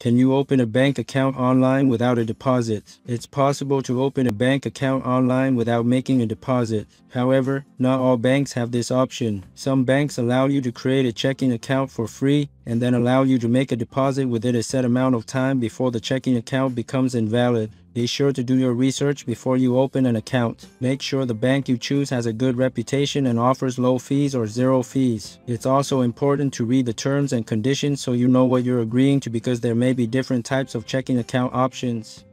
Can you open a bank account online without a deposit? It's possible to open a bank account online without making a deposit. However, not all banks have this option. Some banks allow you to create a checking account for free and then allow you to make a deposit within a set amount of time before the checking account becomes invalid. Be sure to do your research before you open an account. Make sure the bank you choose has a good reputation and offers low fees or zero fees. It's also important to read the terms and conditions so you know what you're agreeing to because there may be different types of checking account options.